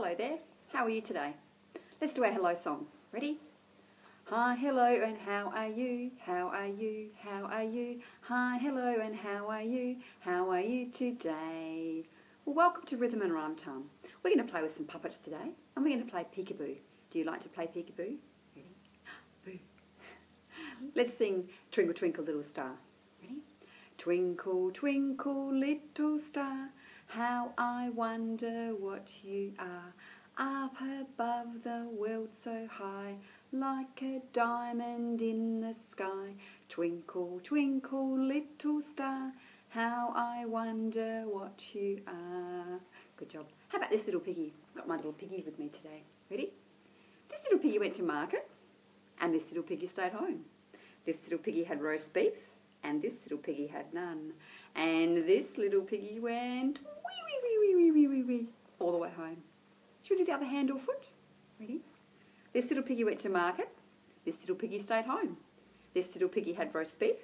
Hello there. How are you today? Let's do our hello song. Ready? Hi, hello, and how are you? How are you? How are you? Hi, hello, and how are you? How are you today? Well, welcome to Rhythm and Rhyme Time. We're going to play with some puppets today, and we're going to play peekaboo. Do you like to play peekaboo? Ready? Boo. Let's sing Twinkle Twinkle Little Star. Ready? Twinkle, twinkle, little star, how I wonder what you are. Up above the world so high, like a diamond in the sky. Twinkle, twinkle, little star, how I wonder what you are. Good job. How about this little piggy? Got my little piggy with me today. Ready? This little piggy went to market, and this little piggy stayed home. This little piggy had roast beef, and this little piggy had none. And this little piggy went wee wee wee wee wee wee wee all the way home. Should we do the other hand or foot? Ready? This little piggy went to market. This little piggy stayed home. This little piggy had roast beef,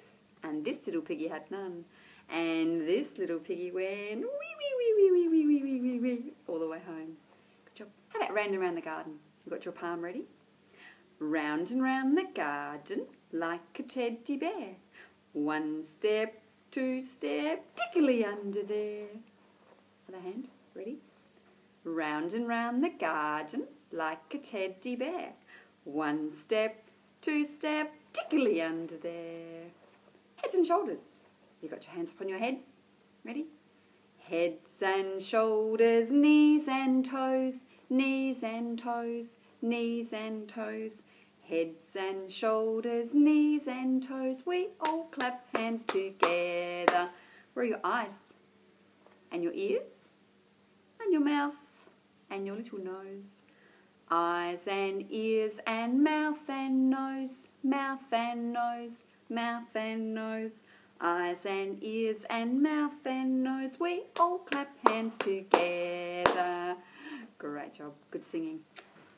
and this little piggy had none. And this little piggy went wee wee wee wee wee wee wee wee wee all the way home. Good job. How about round and round the garden? You got your palm ready? Round and round the garden like a teddy bear. One step, two step, tickly under there. Other hand, ready? Round and round the garden like a teddy bear. One step, two step, tickly under there. Heads and shoulders. You've got your hands up on your head. Ready? Heads and shoulders, knees and toes, knees and toes, knees and toes. Heads and shoulders, knees and toes. We all clap hands together. Where are your eyes? And your ears? And your mouth? And your little nose? Eyes and ears and mouth and nose, mouth and nose, mouth and nose. Eyes and ears and mouth and nose. We all clap hands together. Great job. Good singing.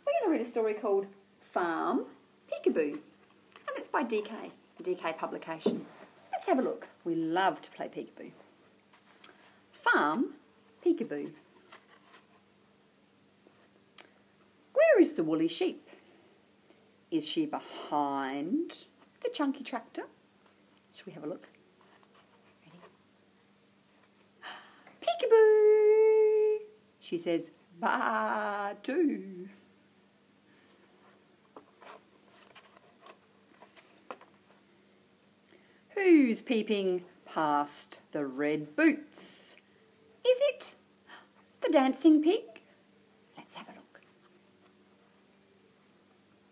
We're going to read a story called Farm Peekaboo. And it's by DK, DK publication. Let's have a look. We love to play peekaboo. Farm Peekaboo. Where is the woolly sheep? Is she behind the chunky tractor? Shall we have a look? Peekaboo! She says, ba too. Who's peeping past the red boots? Is it the dancing pig? Let's have a look.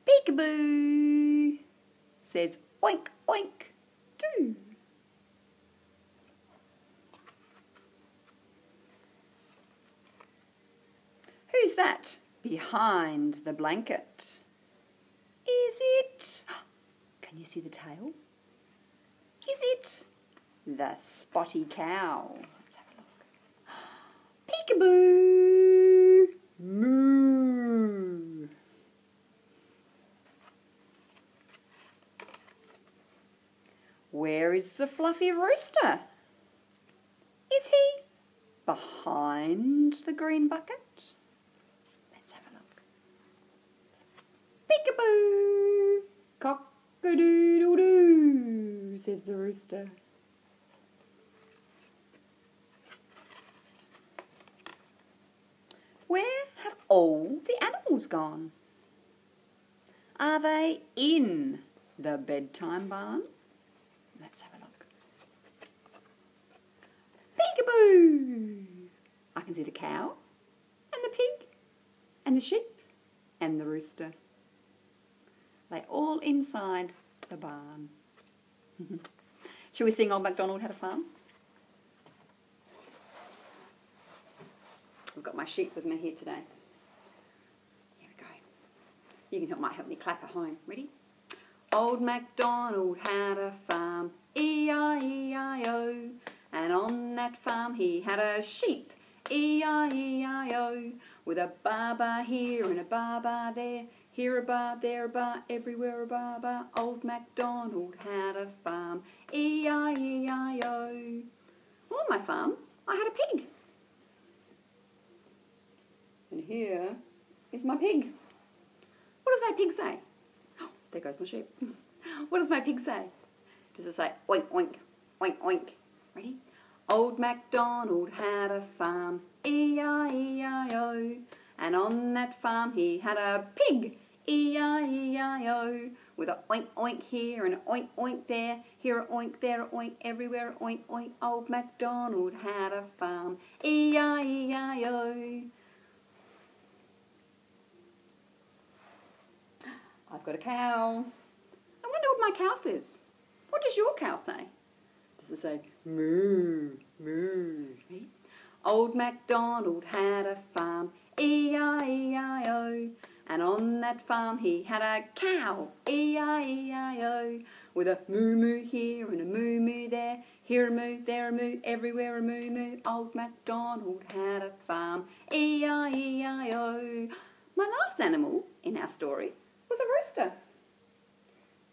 Peekaboo, says oink oink too. Who's that behind the blanket? Is it? Can you see the tail? Is it the spotty cow? Let's have a look. Peekaboo! Moo! Where is the fluffy rooster? Is he behind the green bucket? Let's have a look. Peekaboo! Cock-a-doodle-doo, says the rooster. Where have all the animals gone? Are they in the bedtime barn? Let's have a look. Peekaboo! I can see the cow, and the pig, and the sheep, and the rooster. They're all inside the barn. Shall we sing Old MacDonald Had a Farm? I've got my sheep with me here today. Here we go. You can help, might help me clap at home. Ready? Old MacDonald had a farm, E-I-E-I-O. And on that farm he had a sheep, E-I-E-I-O. With a ba-ba here and a ba-ba there. Here a bar, there a bar, everywhere a bar bar. Old MacDonald had a farm, E-I-E-I-O. On oh, my farm, I had a pig. And here is my pig. What does my pig say? Oh, there goes my sheep. what does my pig say? Does it say oink, oink, oink, oink? Ready? Old MacDonald had a farm, E-I-E-I-O. And on that farm he had a pig, E-I-E-I-O. With a oink oink here and a oink oink there, here a oink, there a oink, everywhere oink oink. Old MacDonald had a farm, E-I-E-I-O. I've got a cow. I wonder what my cow says. What does your cow say? Does it say moo, moo? Old MacDonald had a farm, E-I-E-I-O. And on that farm he had a cow, E-I-E-I-O. With a moo moo here and a moo moo there, here a moo, there a moo, everywhere a moo moo. Old MacDonald had a farm, E-I-E-I-O. My last animal in our story was a rooster.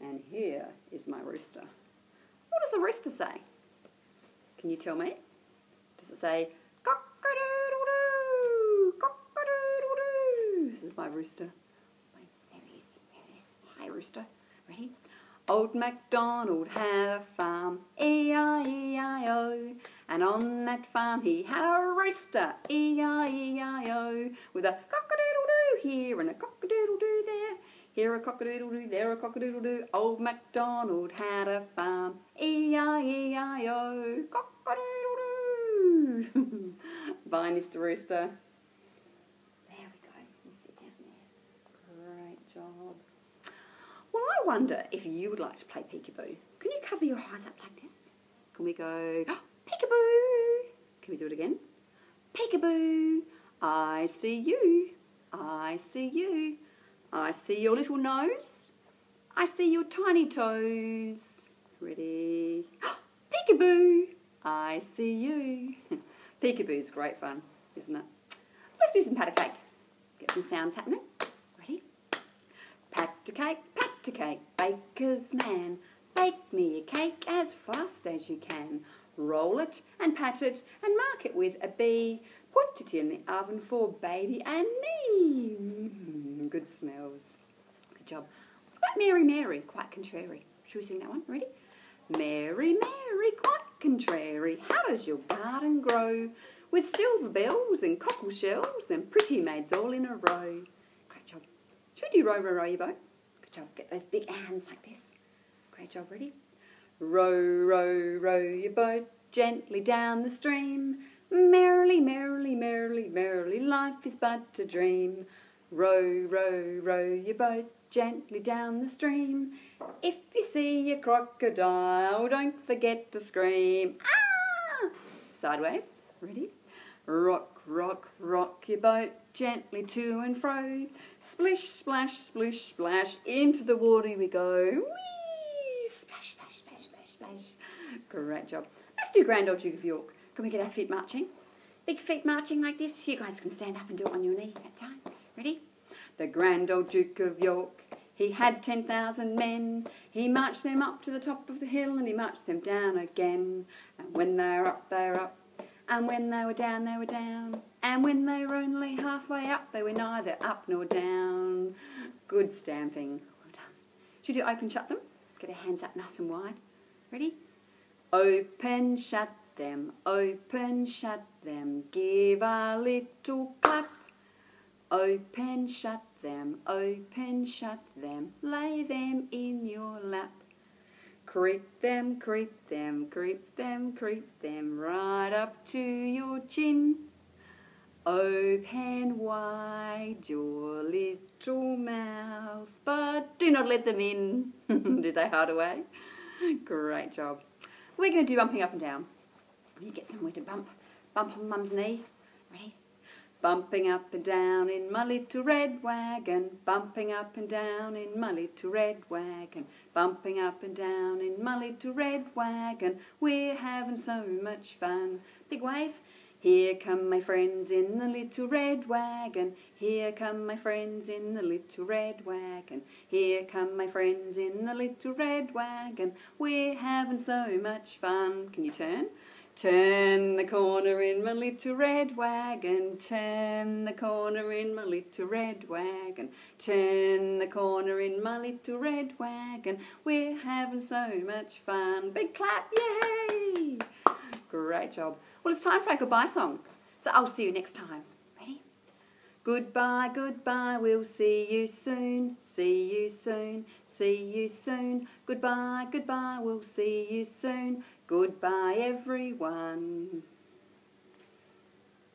And here is my rooster. What does a rooster say? Can you tell me? Does it say cock-a-doodle-doo, cock-a-doodle-doo? This is my rooster. Hi, rooster. Ready? Old MacDonald had a farm, E-I-E-I-O. And on that farm he had a rooster, E-I-E-I-O. With a cock-a-doodle-doo here and a cock-a-doodle-doo there. Here a cock-a-doodle-doo, there a cock-a-doodle-doo. Old MacDonald had a farm, E-I-E-I-O. Cock-a-doodle-doo. Bye, Mr. Rooster. There we go. You sit down there. Great job. Well, I wonder if you would like to play peekaboo. Can you cover your eyes up like this? Can we go, ah, peekaboo? Can we do it again? Peekaboo, I see you. I see you. I see your little nose. I see your tiny toes. Ready? Ah, peekaboo, I see you. Peekaboo's great fun, isn't it? Let's do some pat cake. Get some sounds happening. Pat a cake, pat a cake, baker's man. Bake me a cake as fast as you can. Roll it and pat it and mark it with a B. Put it in the oven for baby and me. Mm, good smells. Good job. What about Mary Mary? Quite contrary. Should we sing that one? Ready? Mary Mary, quite contrary. How does your garden grow? With silver bells and cockle shells and pretty maids all in a row. Do row, row, row your boat? Good job. Get those big hands like this. Great job. Ready? Row, row, row your boat gently down the stream. Merrily, merrily, merrily, merrily, life is but a dream. Row, row, row your boat gently down the stream. If you see a crocodile, don't forget to scream. Ah! Sideways. Ready? Rock, rock, rock your boat gently to and fro. Splish, splash, splish, splash, into the water we go. Whee! Splash, splash, splash, splash, splash. Great job. Let's do Grand Old Duke of York. Can we get our feet marching? Big feet marching like this. You guys can stand up and do it on your knee that time. Ready? The Grand Old Duke of York. He had 10,000 men. He marched them up to the top of the hill and he marched them down again. And when they were up, they're up. And when they were down, they were down. And when they were only halfway up, they were neither up nor down. Good stamping. Well done. Should you open, shut them? Get your hands up nice and wide. Ready? Open, shut them. Open, shut them. Give a little clap. Open, shut them. Open, shut them. Lay them in your lap. Creep them, creep them, creep them, creep them right up to your chin. Open wide your little mouth, but do not let them in. Did they hide away? Great job. We're going to do bumping up and down. You get somewhere to bump. Bump on mum's knee. Bumping up and down in my little red wagon, bumping up and down in my little red wagon, bumping up and down in my little red wagon. We're having so much fun. Big wave. Here come my friends in the little red wagon. Here come my friends in the little red wagon. Here come my friends in the little red wagon. We're having so much fun. Can you turn? Turn the corner in my little red wagon, turn the corner in my little red wagon, turn the corner in my little red wagon. We're having so much fun. Big clap, yay! Great job. Well, it's time for our goodbye song. So I'll see you next time. Ready? Goodbye, goodbye, we'll see you soon, see you soon, see you soon. Goodbye, goodbye, we'll see you soon. Goodbye, everyone.